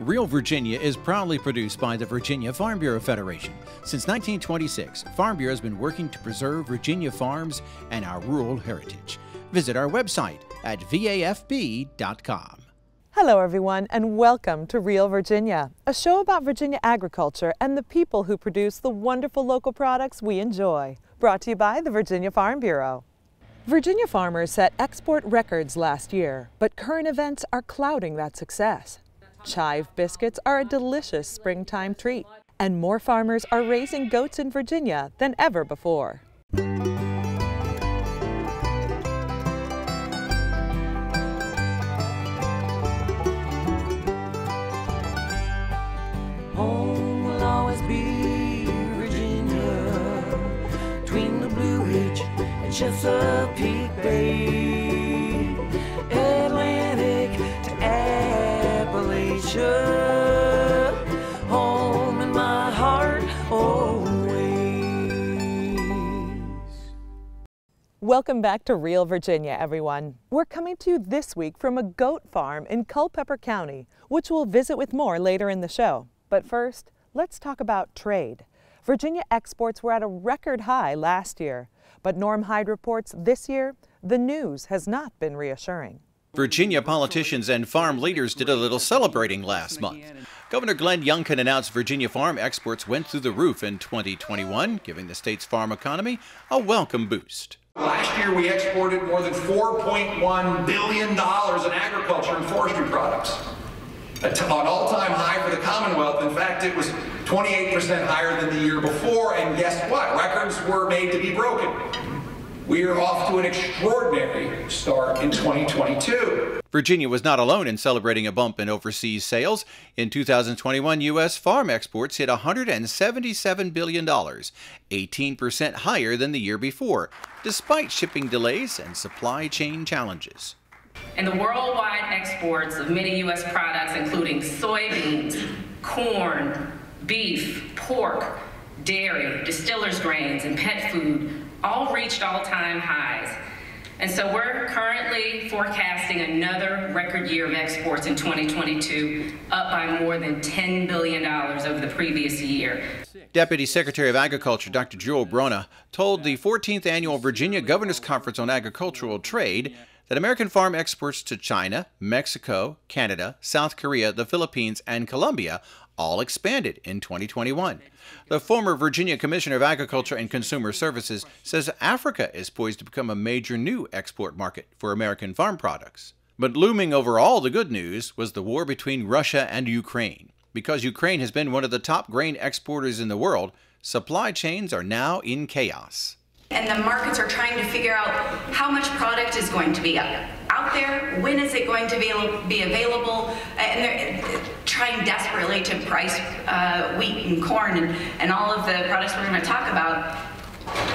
Real Virginia is proudly produced by the Virginia Farm Bureau Federation. Since 1926, Farm Bureau has been working to preserve Virginia farms and our rural heritage. Visit our website at vafb.com. Hello, everyone, and welcome to Real Virginia, a show about Virginia agriculture and the people who produce the wonderful local products we enjoy. Brought to you by the Virginia Farm Bureau. Virginia farmers set export records last year, but current events are clouding that success. Chive biscuits are a delicious springtime treat, and more farmers are raising goats in Virginia than ever before. Home will always be Virginia, between the Blue Ridge and Chesapeake Bay, Welcome back to Real Virginia, everyone. We're coming to you this week from a goat farm in Culpeper County, which we'll visit with more later in the show. But first, let's talk about trade. Virginia exports were at a record high last year, but Norm Hyde reports this year the news has not been reassuring. Virginia politicians and farm leaders did a little celebrating last month. Governor Glenn Youngkin announced Virginia farm exports went through the roof in 2021, giving the state's farm economy a welcome boost. Last year, we exported more than $4.1 billion in agriculture and forestry products. An all-time high for the Commonwealth. In fact, it was 28% higher than the year before, and guess what? Records were made to be broken. We are off to an extraordinary start in 2022. Virginia was not alone in celebrating a bump in overseas sales. In 2021, U.S. farm exports hit $177 billion, 18% higher than the year before, despite shipping delays and supply chain challenges. And the worldwide exports of many U.S. products, including soybeans, corn, beef, pork, dairy, distiller's grains, and pet food, all reached all-time highs. And so we're currently forecasting another record year of exports in 2022, up by more than $10 billion over the previous year. Deputy Secretary of Agriculture Dr. Jewel Bronaugh told the 14th Annual Virginia Governors Conference on Agricultural Trade that American farm exports to China, Mexico, Canada, South Korea, the Philippines, and Colombia all expanded in 2021. The former Virginia Commissioner of Agriculture and Consumer Services says Africa is poised to become a major new export market for American farm products. But looming over all the good news was the war between Russia and Ukraine. Because Ukraine has been one of the top grain exporters in the world, supply chains are now in chaos. And the markets are trying to figure out how much product is going to be out there, when is it going to be, be available, and trying desperately to price uh, wheat and corn and, and all of the products we're going to talk about.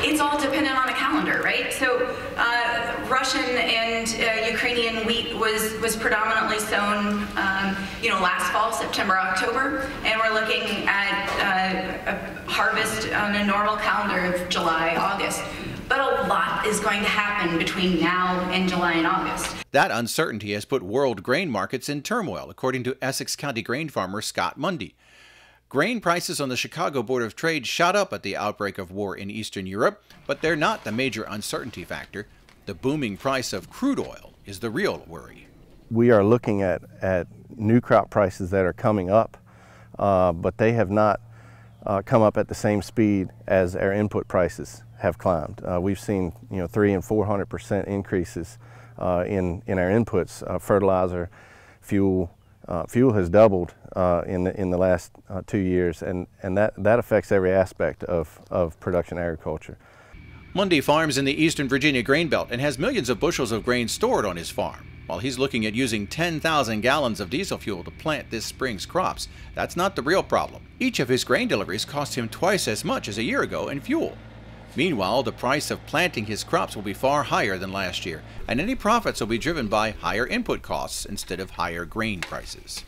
It's all dependent on a calendar, right? So uh, Russian and uh, Ukrainian wheat was was predominantly sown, um, you know, last fall, September, October, and we're looking at uh, a harvest on a normal calendar of July, August. But a lot is going to happen between now and July and August. That uncertainty has put world grain markets in turmoil, according to Essex County grain farmer Scott Mundy. Grain prices on the Chicago Board of Trade shot up at the outbreak of war in Eastern Europe, but they're not the major uncertainty factor. The booming price of crude oil is the real worry. We are looking at, at new crop prices that are coming up, uh, but they have not uh, come up at the same speed as our input prices have climbed. Uh, we've seen you know three and four hundred percent increases uh, in in our inputs, uh, fertilizer, fuel. Uh, fuel has doubled uh, in the, in the last two years, and, and that, that affects every aspect of, of production agriculture. Mundy farms in the eastern Virginia grain belt and has millions of bushels of grain stored on his farm. While he's looking at using 10,000 gallons of diesel fuel to plant this spring's crops, that's not the real problem. Each of his grain deliveries cost him twice as much as a year ago in fuel. Meanwhile, the price of planting his crops will be far higher than last year, and any profits will be driven by higher input costs instead of higher grain prices.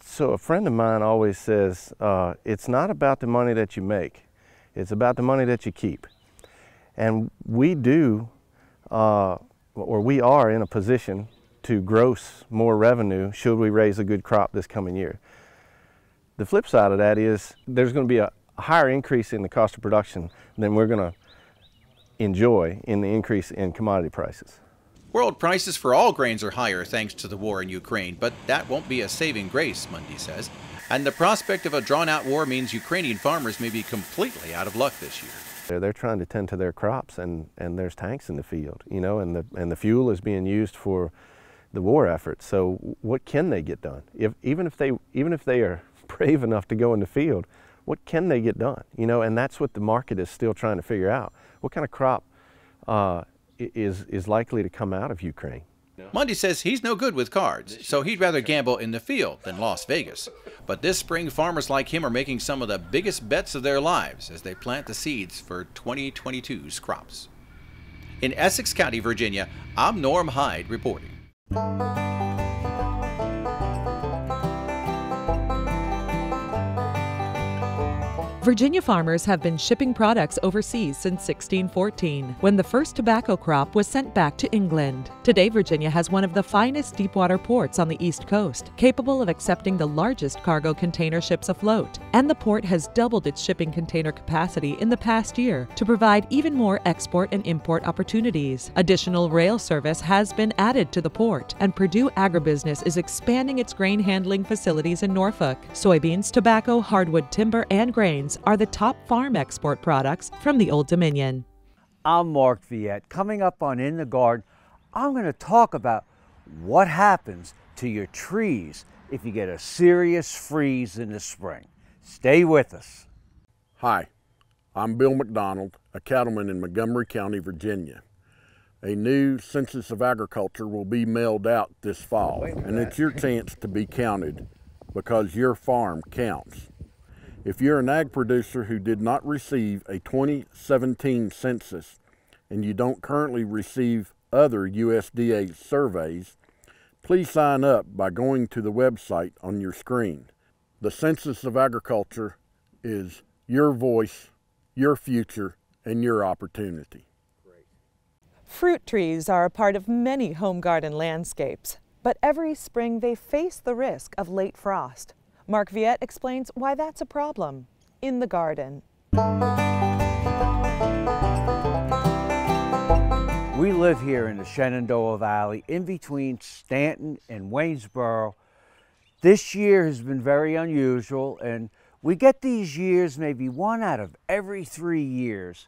So, a friend of mine always says uh, it's not about the money that you make, it's about the money that you keep. And we do, uh, or we are in a position to gross more revenue should we raise a good crop this coming year. The flip side of that is there's going to be a higher increase in the cost of production than we're going to enjoy in the increase in commodity prices. World prices for all grains are higher thanks to the war in Ukraine, but that won't be a saving grace, Mundy says. And the prospect of a drawn out war means Ukrainian farmers may be completely out of luck this year. They're, they're trying to tend to their crops and, and there's tanks in the field, you know, and the, and the fuel is being used for the war effort. So what can they get done? If, even, if they, even if they are brave enough to go in the field, what can they get done? You know, and that's what the market is still trying to figure out. What kind of crop uh, is, is likely to come out of Ukraine? Mundy says he's no good with cards, so he'd rather gamble in the field than Las Vegas. But this spring, farmers like him are making some of the biggest bets of their lives as they plant the seeds for 2022's crops. In Essex County, Virginia, I'm Norm Hyde reporting. Música Virginia farmers have been shipping products overseas since 1614, when the first tobacco crop was sent back to England. Today, Virginia has one of the finest deepwater ports on the East Coast, capable of accepting the largest cargo container ships afloat. And the port has doubled its shipping container capacity in the past year to provide even more export and import opportunities. Additional rail service has been added to the port, and Perdue Agribusiness is expanding its grain handling facilities in Norfolk. Soybeans, tobacco, hardwood timber, and grains are the top farm export products from the Old Dominion. I'm Mark Viette. Coming up on In the Garden, I'm going to talk about what happens to your trees if you get a serious freeze in the spring. Stay with us. Hi, I'm Bill McDonald, a cattleman in Montgomery County, Virginia. A new Census of Agriculture will be mailed out this fall, and it's your chance to be counted because your farm counts. If you're an ag producer who did not receive a 2017 census and you don't currently receive other USDA surveys, please sign up by going to the website on your screen. The Census of Agriculture is your voice, your future, and your opportunity. Fruit trees are a part of many home garden landscapes, but every spring they face the risk of late frost. Mark Viette explains why that's a problem in the garden. We live here in the Shenandoah Valley in between Staunton and Waynesboro. This year has been very unusual and we get these years maybe one out of every three years.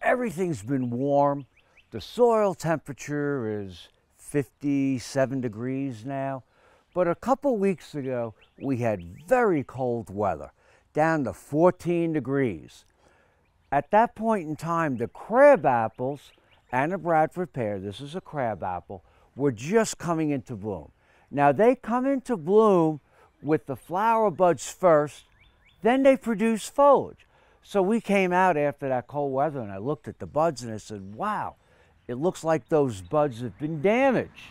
Everything's been warm. The soil temperature is 57 degrees now. But a couple weeks ago, we had very cold weather, down to 14 degrees. At that point in time, the crab apples and the Bradford pear, this is a crab apple, were just coming into bloom. Now they come into bloom with the flower buds first, then they produce foliage. So we came out after that cold weather and I looked at the buds and I said, wow, it looks like those buds have been damaged.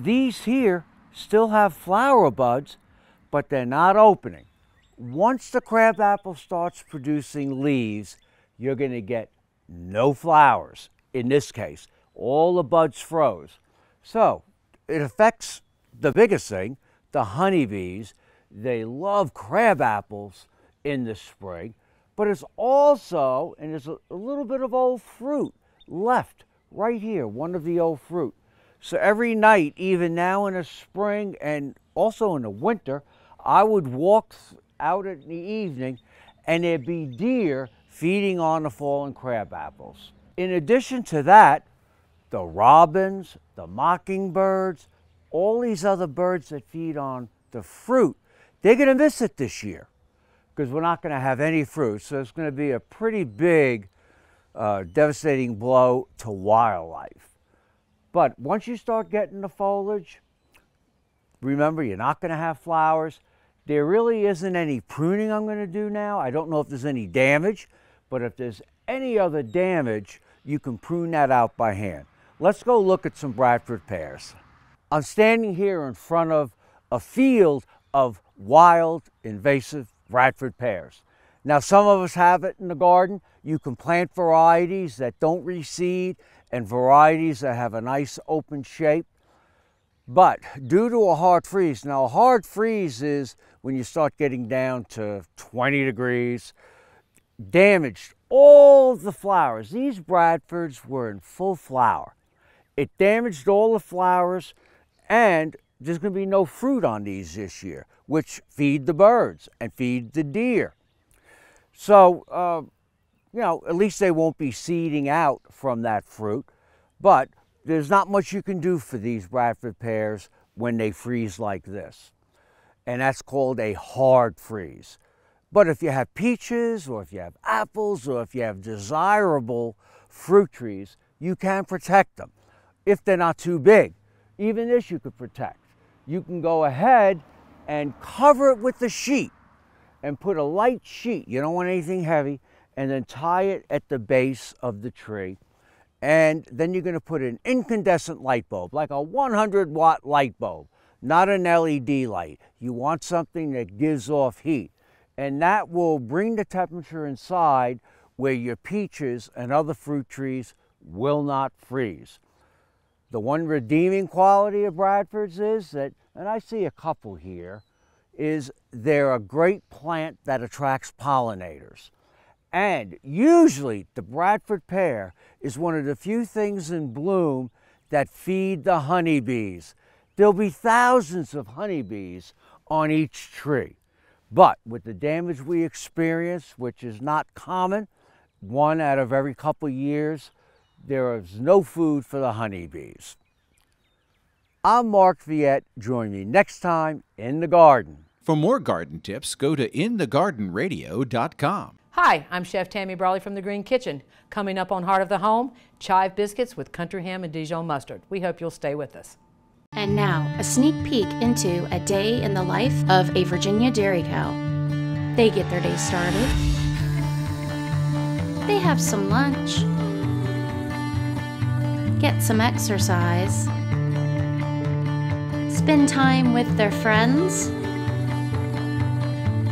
These here still have flower buds, but they're not opening. Once the crabapple starts producing leaves, you're going to get no flowers. In this case, all the buds froze. So it affects the biggest thing, the honeybees. They love crab apples in the spring, but it's also, and there's a, a little bit of old fruit left right here, one of the old fruit. So every night, even now in the spring and also in the winter, I would walk out in the evening and there'd be deer feeding on the fallen crab apples. In addition to that, the robins, the mockingbirds, all these other birds that feed on the fruit, they're going to miss it this year because we're not going to have any fruit. So it's going to be a pretty big, uh, devastating blow to wildlife. But once you start getting the foliage, remember you're not going to have flowers. There really isn't any pruning I'm going to do now. I don't know if there's any damage, but if there's any other damage, you can prune that out by hand. Let's go look at some Bradford pears. I'm standing here in front of a field of wild invasive Bradford pears. Now some of us have it in the garden. You can plant varieties that don't reseed and varieties that have a nice open shape. But due to a hard freeze, now a hard freeze is when you start getting down to 20 degrees, damaged all the flowers. These Bradfords were in full flower. It damaged all the flowers and there's going to be no fruit on these this year, which feed the birds and feed the deer. So, uh, you know, at least they won't be seeding out from that fruit. But there's not much you can do for these Bradford pears when they freeze like this. And that's called a hard freeze. But if you have peaches or if you have apples or if you have desirable fruit trees, you can protect them if they're not too big. Even this you could protect. You can go ahead and cover it with the sheet and put a light sheet, you don't want anything heavy, and then tie it at the base of the tree. And then you're gonna put an incandescent light bulb, like a 100 watt light bulb, not an LED light. You want something that gives off heat. And that will bring the temperature inside where your peaches and other fruit trees will not freeze. The one redeeming quality of Bradford's is that, and I see a couple here, is they're a great plant that attracts pollinators. And usually the Bradford pear is one of the few things in bloom that feed the honeybees. There'll be thousands of honeybees on each tree. But with the damage we experience, which is not common, one out of every couple years, there is no food for the honeybees. I'm Mark Viette. Join me next time in the garden. For more garden tips, go to inthegardenradio.com. Hi, I'm Chef Tammy Brawley from the Green Kitchen. Coming up on Heart of the Home, chive biscuits with country ham and Dijon mustard. We hope you'll stay with us. And now, a sneak peek into a day in the life of a Virginia dairy cow. They get their day started. They have some lunch. Get some exercise. Spend time with their friends.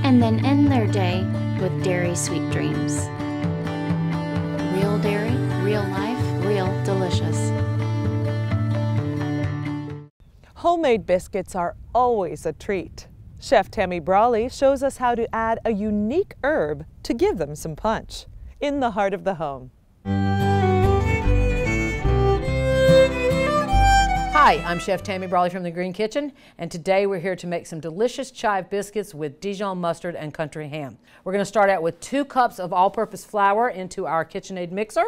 And then end their day with dairy sweet dreams. Real dairy, real life, real delicious. Homemade biscuits are always a treat. Chef Tammy Brawley shows us how to add a unique herb to give them some punch in the heart of the home. Hi, I'm Chef Tammy Brawley from the Green Kitchen, and today we're here to make some delicious chive biscuits with Dijon mustard and country ham. We're going to start out with two cups of all-purpose flour into our KitchenAid mixer.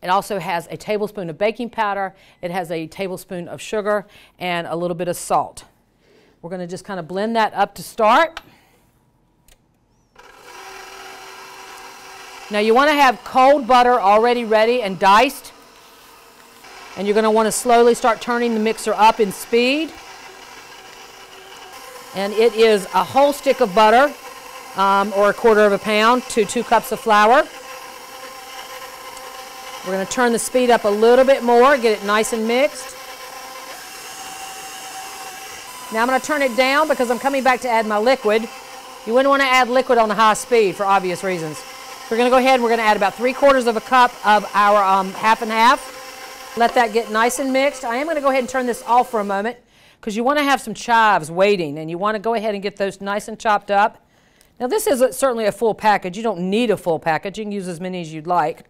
It also has a tablespoon of baking powder, it has a tablespoon of sugar, and a little bit of salt. We're going to just kind of blend that up to start. Now you want to have cold butter already ready and diced. And you're going to want to slowly start turning the mixer up in speed. And it is a whole stick of butter um, or a quarter of a pound to two cups of flour. We're going to turn the speed up a little bit more, get it nice and mixed. Now I'm going to turn it down because I'm coming back to add my liquid. You wouldn't want to add liquid on the high speed for obvious reasons. We're going to go ahead and we're going to add about three quarters of a cup of our um, half and half. Let that get nice and mixed. I am going to go ahead and turn this off for a moment because you want to have some chives waiting and you want to go ahead and get those nice and chopped up. Now this is a, certainly a full package. You don't need a full package. You can use as many as you'd like.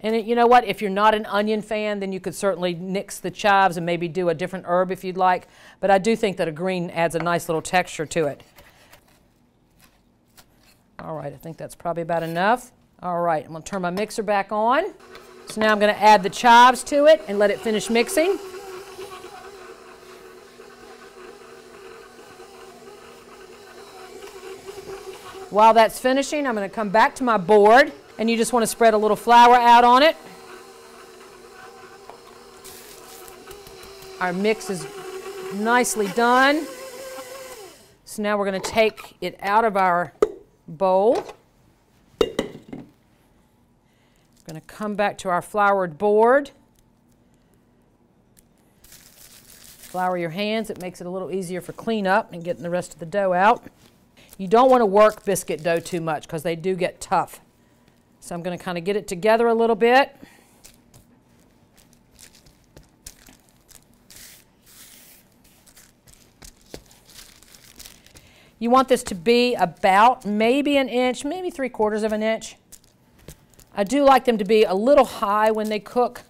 And it, you know what? If you're not an onion fan, then you could certainly nix the chives and maybe do a different herb if you'd like. But I do think that a green adds a nice little texture to it. All right, I think that's probably about enough. All right, I'm going to turn my mixer back on. So now I'm going to add the chives to it and let it finish mixing. While that's finishing, I'm going to come back to my board and you just want to spread a little flour out on it. Our mix is nicely done. So now we're going to take it out of our bowl. To come back to our floured board. Flour your hands. It makes it a little easier for cleanup and getting the rest of the dough out. You don't want to work biscuit dough too much because they do get tough. So I'm going to kind of get it together a little bit. You want this to be about maybe an inch, maybe three quarters of an inch. I do like them to be a little high when they cook.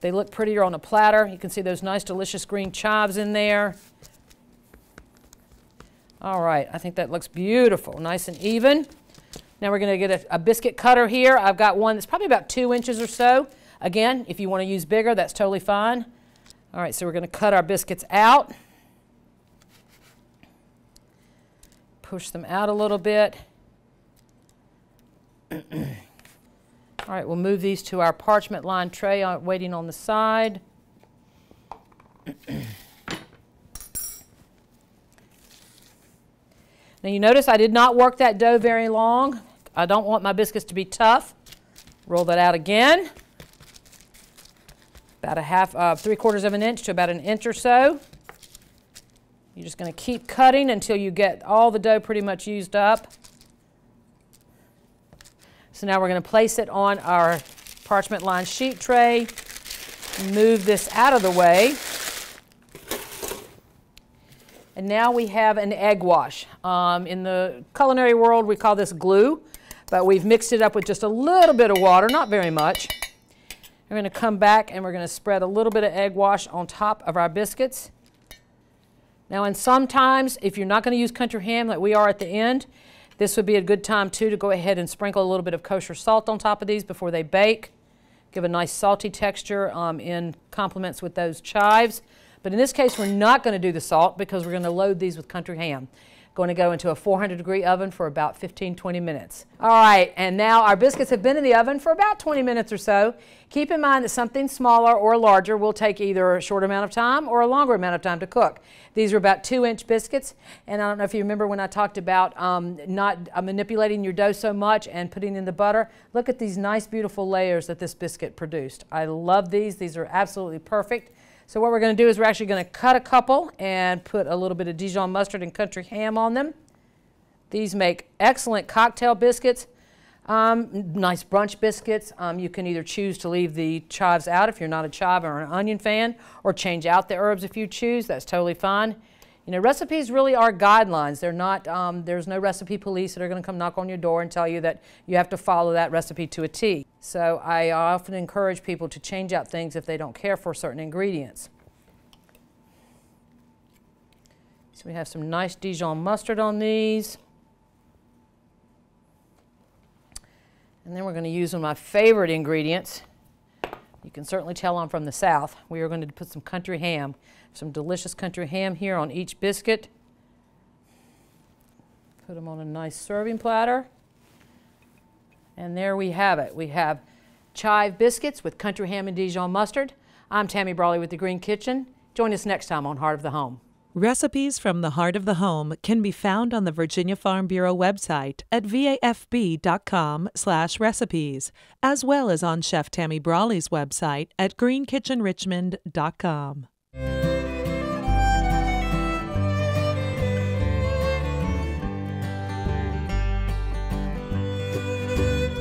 They look prettier on a platter. You can see those nice delicious green chives in there. All right, I think that looks beautiful, nice and even. Now we're going to get a, a, biscuit cutter here. I've got one that's probably about two inches or so. Again, if you want to use bigger, that's totally fine. All right, so we're going to cut our biscuits out. Push them out a little bit. All right, we'll move these to our parchment lined tray uh, waiting on the side. Now you notice I did not work that dough very long. I don't want my biscuits to be tough. Roll that out again. About a half, uh, three quarters of an inch to about an inch or so. You're just going to keep cutting until you get all the dough pretty much used up. So now we're going to place it on our parchment lined sheet tray. Move this out of the way. And now we have an egg wash. Um, in the culinary world, we call this glue, but we've mixed it up with just a little bit of water, not very much. We're going to come back and we're going to spread a little bit of egg wash on top of our biscuits. Now, and sometimes, if you're not going to use country ham like we are at the end, this would be a good time too to go ahead and sprinkle a little bit of kosher salt on top of these before they bake. Give a nice salty texture um, in complements with those chives. But in this case, we're not going to do the salt because we're going to load these with country ham. Going to go into a 400 degree oven for about 15, 20 minutes. All right, and now our biscuits have been in the oven for about 20 minutes or so. Keep in mind that something smaller or larger will take either a short amount of time or a longer amount of time to cook. These are about two inch biscuits, and I don't know if you remember when I talked about um, not uh, manipulating your dough so much and putting in the butter. Look at these nice, beautiful layers that this biscuit produced. I love these. These are absolutely perfect. So what we're going to do is we're actually going to cut a couple and put a little bit of Dijon mustard and country ham on them. These make excellent cocktail biscuits, um, nice brunch biscuits. Um, you can either choose to leave the chives out if you're not a chive or an onion fan, or change out the herbs if you choose. That's totally fine. You know, recipes really are guidelines. They're not, um, there's no recipe police that are going to come knock on your door and tell you that you have to follow that recipe to a T. So I often encourage people to change out things if they don't care for certain ingredients. So we have some nice Dijon mustard on these. And then we're going to use one of my favorite ingredients. Can certainly tell I'm from the South. We are going to put some country ham some delicious country ham here on each biscuit. Put them on a nice serving platter. And there we have it. We have chive biscuits with country ham and Dijon mustard. I'm Tammy Brawley with The Green Kitchen. Join us next time on Heart of the Home. Recipes from the Heart of the Home can be found on the Virginia Farm Bureau website at vafb.com/recipes, as well as on Chef Tammy Brawley's website at greenkitchenrichmond.com.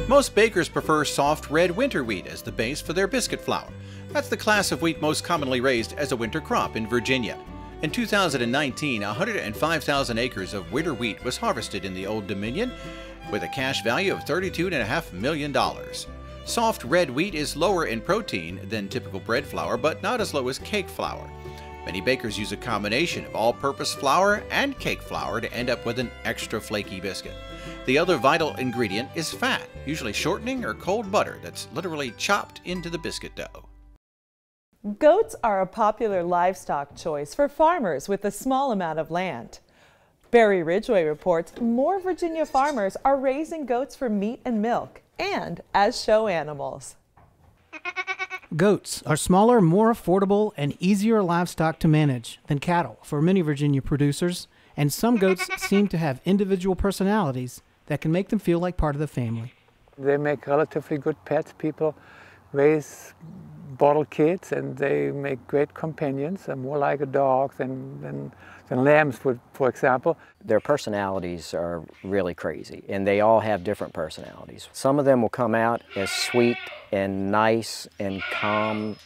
Most bakers prefer soft red winter wheat as the base for their biscuit flour. That's the class of wheat most commonly raised as a winter crop in Virginia. In 2019, 105,000 acres of winter wheat was harvested in the Old Dominion with a cash value of $32.5 million. Soft red wheat is lower in protein than typical bread flour, but not as low as cake flour. Many bakers use a combination of all-purpose flour and cake flour to end up with an extra flaky biscuit. The other vital ingredient is fat, usually shortening or cold butter that's literally chopped into the biscuit dough. Goats are a popular livestock choice for farmers with a small amount of land. Barry Ridgway reports more Virginia farmers are raising goats for meat and milk and as show animals. Goats are smaller, more affordable, and easier livestock to manage than cattle for many Virginia producers, and some goats seem to have individual personalities that can make them feel like part of the family. They make relatively good pets. People raise bottle kids, and they make great companions. They're more like a dog than, than, than lambs, would, for example. Their personalities are really crazy, and they all have different personalities. Some of them will come out as sweet and nice and calm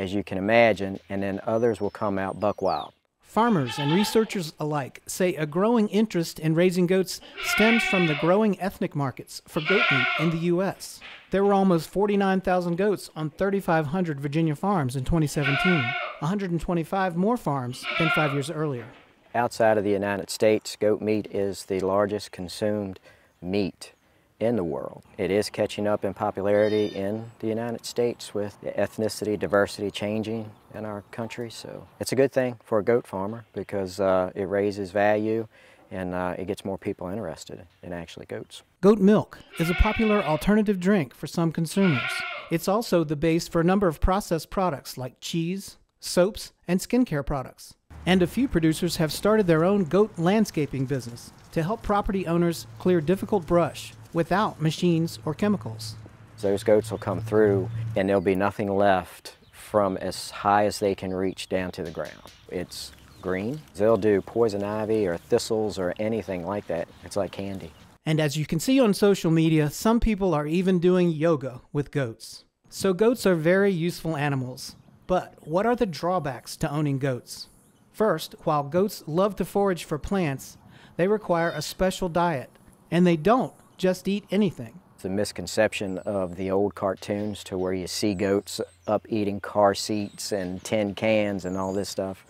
as you can imagine, and then others will come out buck wild. Farmers and researchers alike say a growing interest in raising goats stems from the growing ethnic markets for goat meat in the U.S. There were almost 49,000 goats on 3,500 Virginia farms in 2017, 125 more farms than five years earlier. Outside of the United States, goat meat is the largest consumed meat in the world. It is catching up in popularity in the United States with the ethnicity diversity changing in our country. So it's a good thing for a goat farmer because uh, it raises value and uh, it gets more people interested in actually goats. Goat milk is a popular alternative drink for some consumers. It's also the base for a number of processed products like cheese, soaps, and skincare products. And a few producers have started their own goat landscaping business to help property owners clear difficult brush without machines or chemicals. Those goats will come through and there'll be nothing left from as high as they can reach down to the ground. It's green. They'll do poison ivy or thistles or anything like that. It's like candy. And as you can see on social media, some people are even doing yoga with goats. So goats are very useful animals. But what are the drawbacks to owning goats? First, while goats love to forage for plants, they require a special diet, and they don't just eat anything. It's a misconception of the old cartoons to where you see goats up eating car seats and tin cans and all this stuff.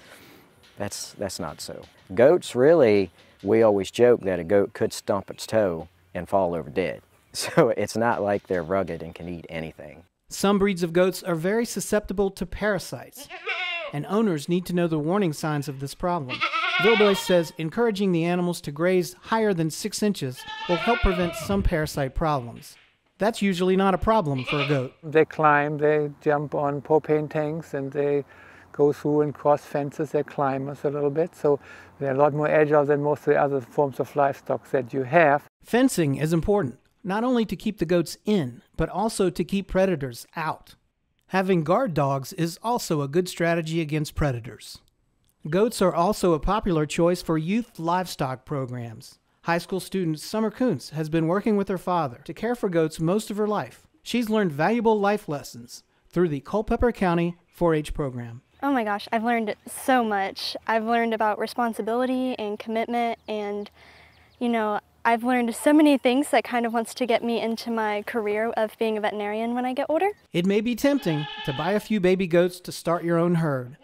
That's, that's not so. Goats really, we always joke that a goat could stump its toe and fall over dead. So it's not like they're rugged and can eat anything. Some breeds of goats are very susceptible to parasites, and owners need to know the warning signs of this problem. Wildeus says encouraging the animals to graze higher than six inches will help prevent some parasite problems. That's usually not a problem for a goat. They climb, they jump on propane tanks, and they go through and cross fences. They're climbers a little bit, so they're a lot more agile than most of the other forms of livestock that you have. Fencing is important, not only to keep the goats in, but also to keep predators out. Having guard dogs is also a good strategy against predators. Goats are also a popular choice for youth livestock programs. High school student Summer Kuntz has been working with her father to care for goats most of her life. She's learned valuable life lessons through the Culpeper County 4 H program. Oh my gosh, I've learned so much. I've learned about responsibility and commitment, and you know, I've learned so many things that kind of wants to get me into my career of being a veterinarian when I get older. It may be tempting to buy a few baby goats to start your own herd,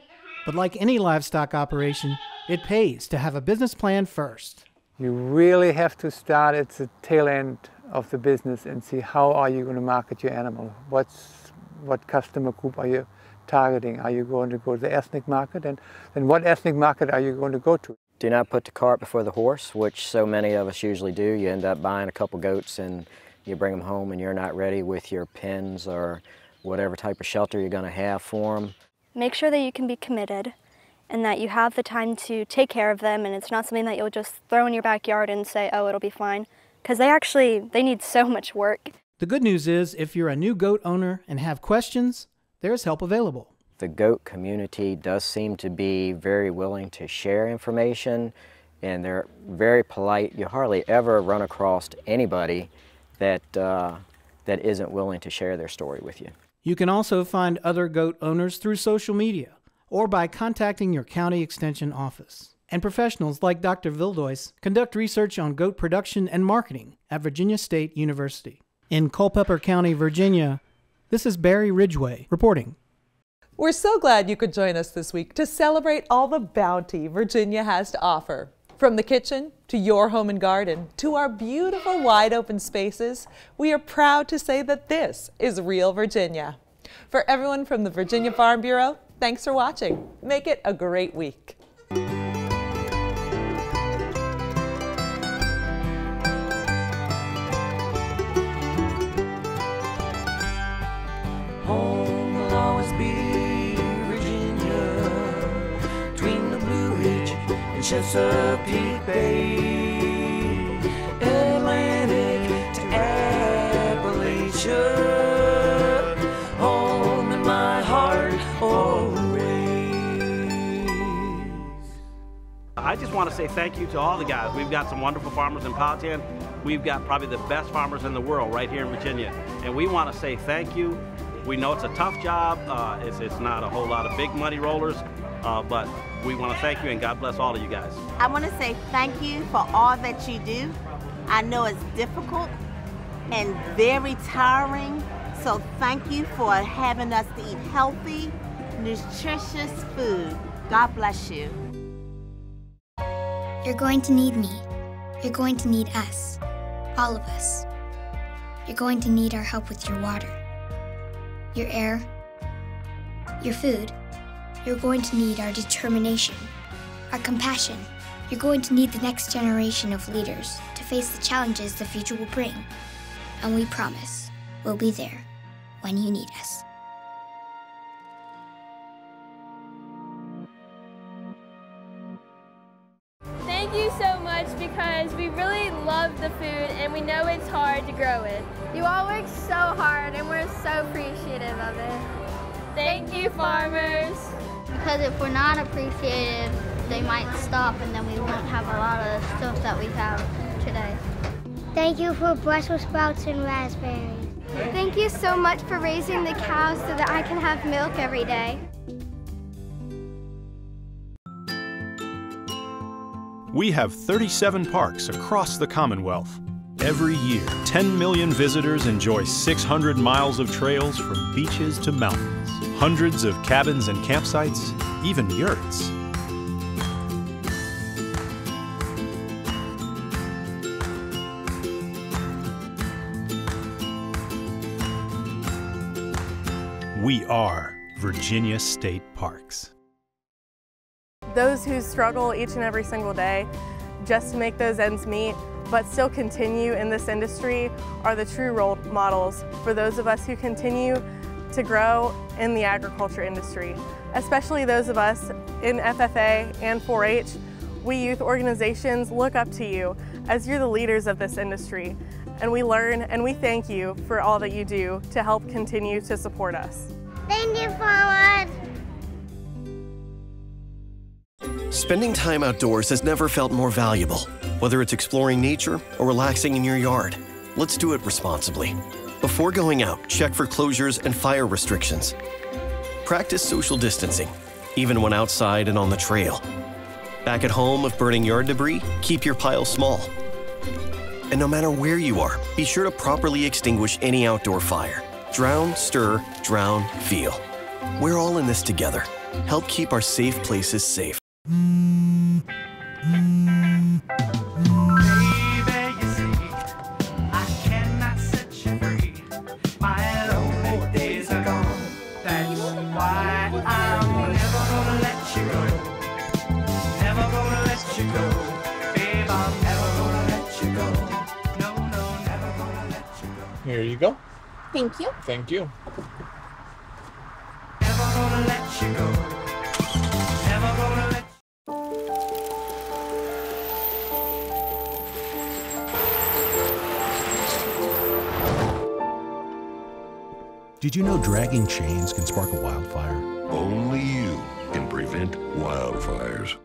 but like any livestock operation, it pays to have a business plan first. You really have to start at the tail end of the business and see how are you going to market your animal? What's, what customer group are you targeting? Are you going to go to the ethnic market? And then what ethnic market are you going to go to? Do not put the cart before the horse, which so many of us usually do. You end up buying a couple goats and you bring them home and you're not ready with your pens or whatever type of shelter you're going to have for them. Make sure that you can be committed and that you have the time to take care of them and it's not something that you'll just throw in your backyard and say, oh, it'll be fine. Because they actually, they need so much work. The good news is if you're a new goat owner and have questions, there's help available. The goat community does seem to be very willing to share information and they're very polite. You hardly ever run across anybody that, uh, that isn't willing to share their story with you. You can also find other goat owners through social media or by contacting your county extension office. And professionals like Dr. Wildeus conduct research on goat production and marketing at Virginia State University. In Culpeper County, Virginia, this is Barry Ridgway reporting. We're so glad you could join us this week to celebrate all the bounty Virginia has to offer. From the kitchen to your home and garden to our beautiful wide open spaces, we are proud to say that this is real Virginia. For everyone from the Virginia Farm Bureau, thanks for watching. Make it a great week. Chesapeake Bay, Atlantic to Appalachia, home in my heart always. I just want to say thank you to all the guys. We've got some wonderful farmers in Powhatan. We've got probably the best farmers in the world right here in Virginia. And we want to say thank you. We know it's a tough job. Uh, it's, it's not a whole lot of big money rollers, uh, but we want to thank you and God bless all of you guys. I want to say thank you for all that you do. I know it's difficult and very tiring, so thank you for having us to eat healthy, nutritious food. God bless you. You're going to need me. You're going to need us. All of us. You're going to need our help with your water, your air, your food. You're going to need our determination, our compassion. You're going to need the next generation of leaders to face the challenges the future will bring. And we promise we'll be there when you need us. Thank you so much because we really love the food and we know it's hard to grow it. You all work so hard and we're so appreciative of it. Thank you, farmers. Because if we're not appreciated, they might stop and then we won't have a lot of the stuff that we have today. Thank you for Brussels sprouts and raspberries. Thank you so much for raising the cows so that I can have milk every day. We have 37 parks across the Commonwealth. Every year, 10 million visitors enjoy 600 miles of trails from beaches to mountains, hundreds of cabins and campsites, even yurts. We are Virginia State Parks. Those who struggle each and every single day just to make those ends meet, but still continue in this industry are the true role models for those of us who continue to grow in the agriculture industry, especially those of us in FFA and 4-H. We youth organizations look up to you as you're the leaders of this industry, and we learn and we thank you for all that you do to help continue to support us. Thank you, Forward. Spending time outdoors has never felt more valuable, whether it's exploring nature or relaxing in your yard. Let's do it responsibly. Before going out, check for closures and fire restrictions. Practice social distancing, even when outside and on the trail. Back at home, if burning yard debris, keep your pile small. And no matter where you are, be sure to properly extinguish any outdoor fire. Drown, stir, drown, feel. We're all in this together. Help keep our safe places safe. Thank you. Thank you. Did you know dragging chains can spark a wildfire? Only you can prevent wildfires.